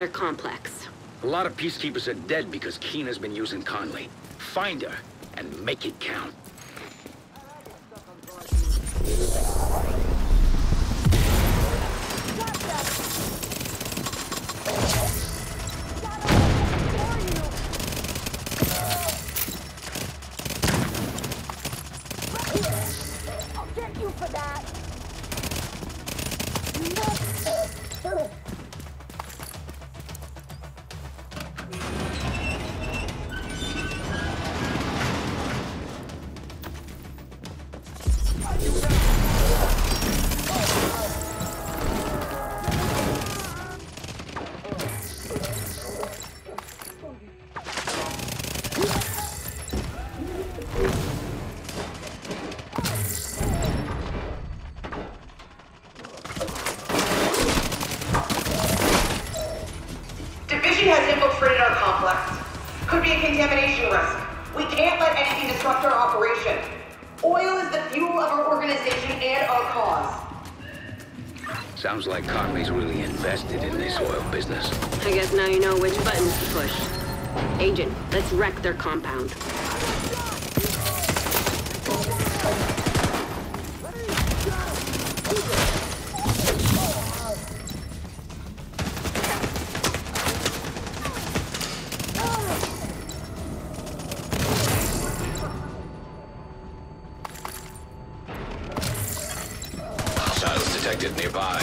their complex. A lot of peacekeepers are dead because Keener's been using Conley. Find her and make it count. Infiltrated our complex. Could be a contamination risk. We can't let anything disrupt our operation. Oil is the fuel of our organization and our cause. Sounds like Conley's really invested in this oil business. I guess now you know which buttons to push. Agent, let's wreck their compound. Nearby.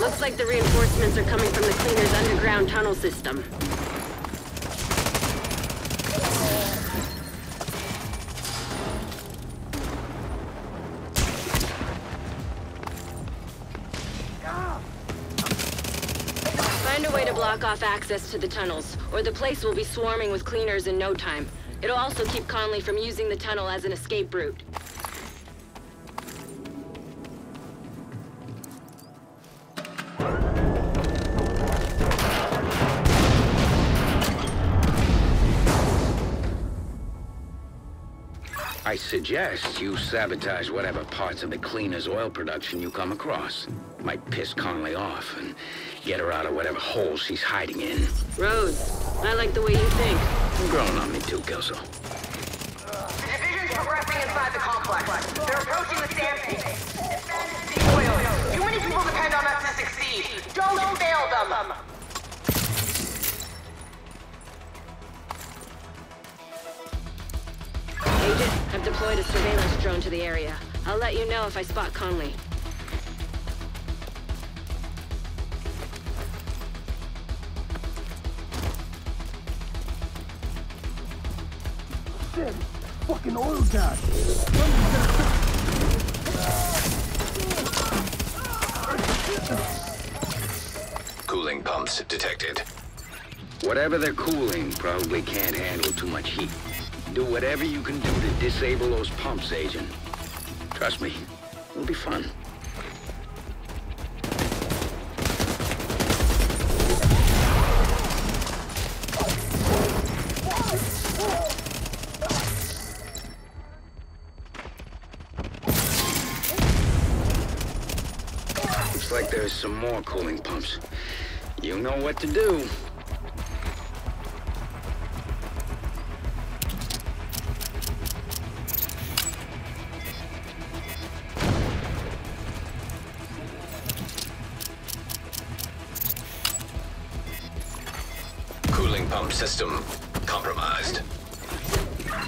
Looks like the reinforcements are coming from the cleaner's underground tunnel system. Find a way to block off access to the tunnels, or the place will be swarming with cleaners in no time. It'll also keep Conley from using the tunnel as an escape route. I suggest you sabotage whatever parts of the cleaner's oil production you come across. Might piss Conley off and get her out of whatever hole she's hiding in. Rhodes, I like the way you think. You're growing on me too, Kelso. The division's progressing inside the complex. They're approaching the stampede. Defend the oil. Too many people depend on us to succeed. Don't fail them. I've deployed a surveillance drone to the area. I'll let you know if I spot Conley. Shit! Fucking oil gas! Cooling pumps detected. Whatever they're cooling probably can't handle too much heat. Do whatever you can do to disable those pumps, Agent. Trust me, it'll be fun. Looks like there's some more cooling pumps. You know what to do.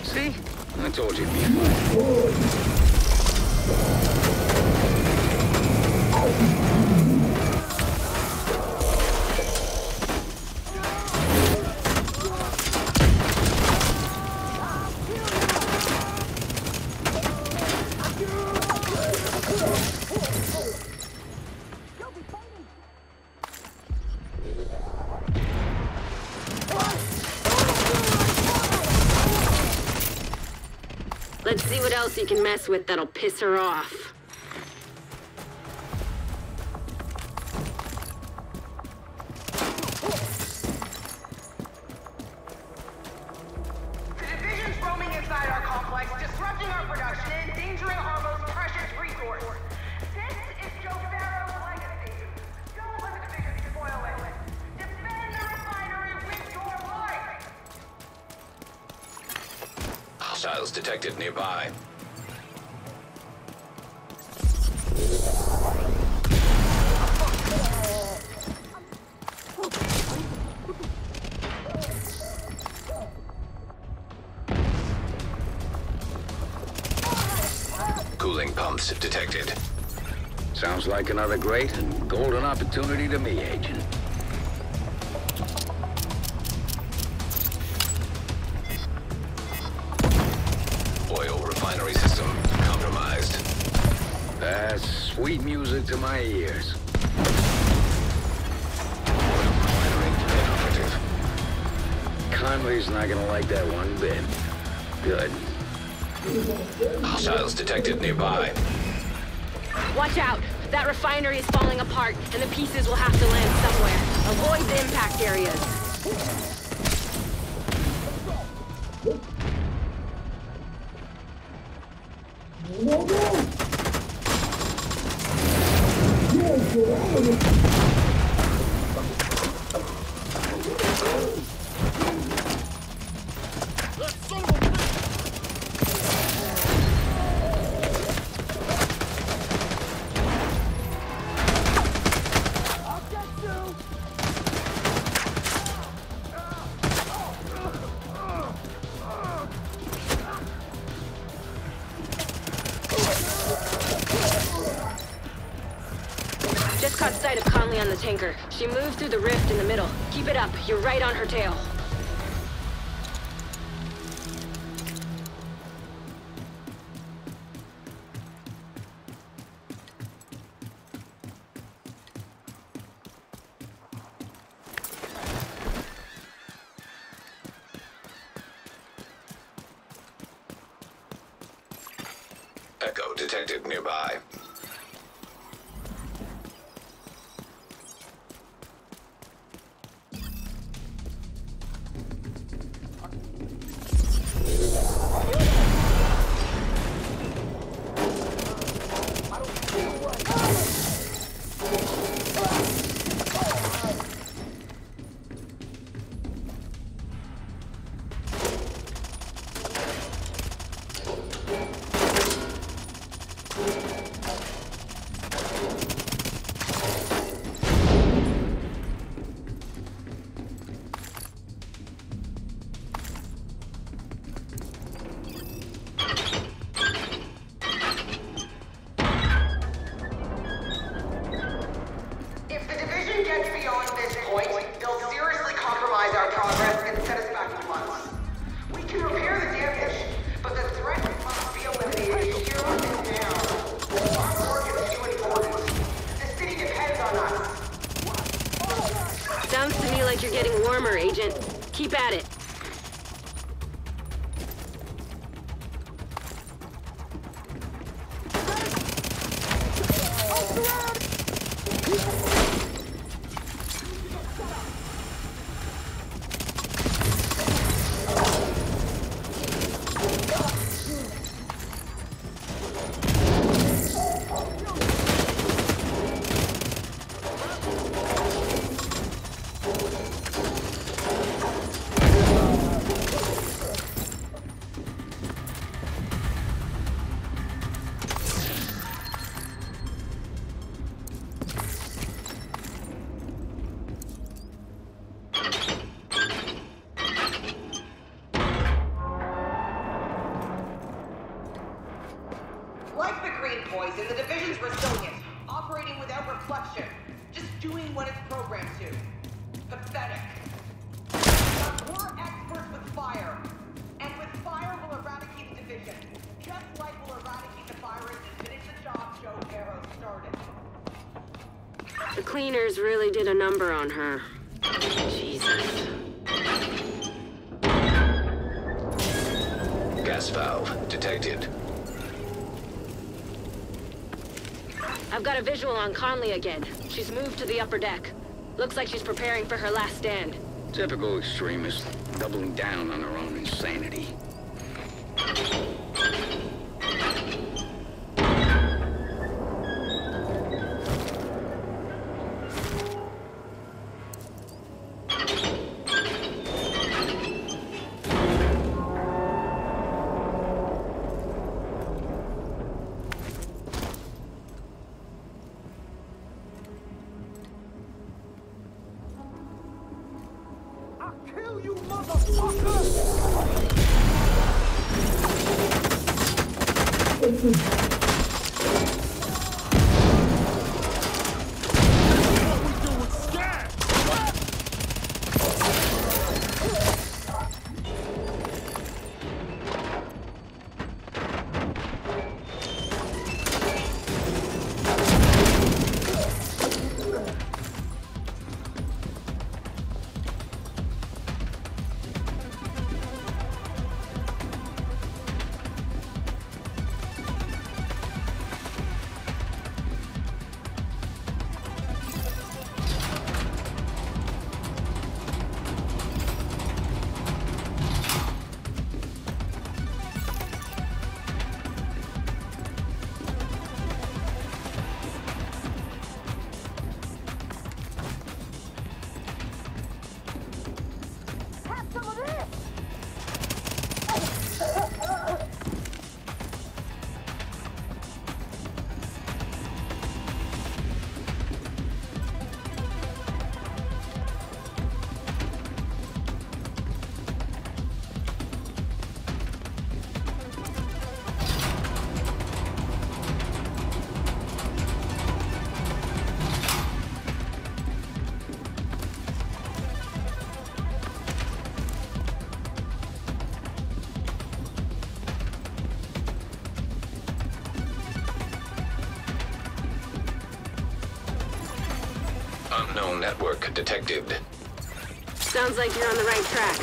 See? I told you it'd Let's see what else you can mess with that'll piss her off. Detected nearby. Cooling pumps detected. Sounds like another great and golden opportunity to me, Agent. That's sweet music to my ears. Oil. Conley's not gonna like that one bit. Good. Hostiles detected nearby. Watch out! That refinery is falling apart, and the pieces will have to land somewhere. Avoid the impact areas. You! Just caught sight of Conley on the tanker. She moved through the rift in the middle. Keep it up. You're right on her tail. Echo detected nearby. Warmer, Agent. Keep at it. Doing what it's programmed to. Pathetic. But we're experts with fire, and with fire we'll eradicate the division, just like we'll eradicate the virus and finish the job Joe Ferro started. The cleaners really did a number on her. Jesus. Gas valve detected. I've got a visual on Conley again. She's moved to the upper deck. Looks like she's preparing for her last stand. Typical extremist, doubling down on her own insanity. Kill you, motherfucker! Network detected. Sounds like you're on the right track.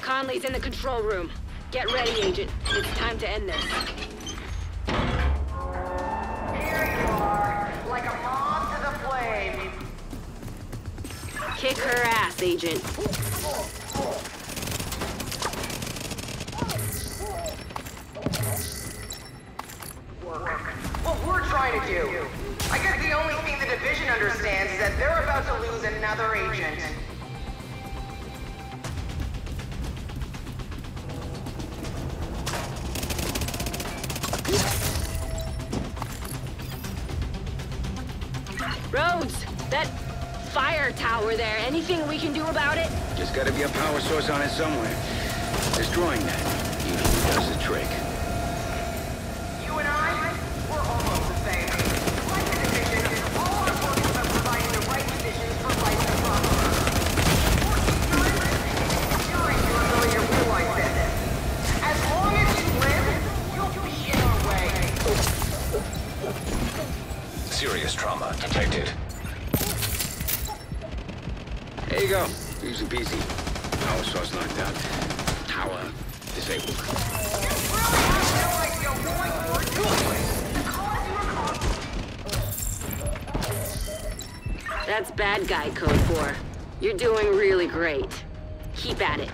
Conley's in the control room. Get ready, Agent. It's time to end this. Kick her ass, Agent. What we're trying to do. I guess the only thing the division understands is that they're about to lose another agent. Rhodes, that fire tower there, anything we can do about it? Just gotta be a power source on it somewhere. Destroying that usually does the trick. That's bad guy code 4. You're doing really great. Keep at it.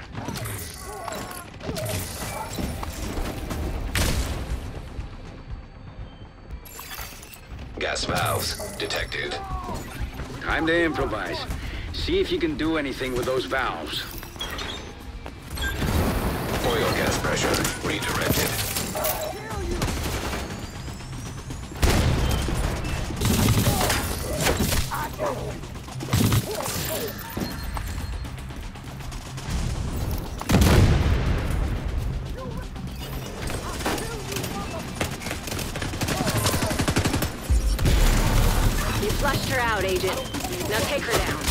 Gas valves detected. Time to improvise. See if you can do anything with those valves. Oil gas pressure redirected. Take her down.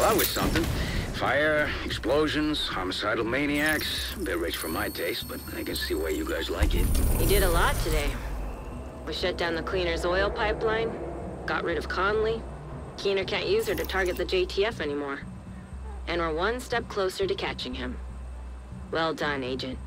Start was something. Fire, explosions, homicidal maniacs. A bit rich for my taste, but I can see why you guys like it. He did a lot today. We shut down the cleaner's oil pipeline, got rid of Conley. Keener can't use her to target the JTF anymore. And we're one step closer to catching him. Well done, Agent.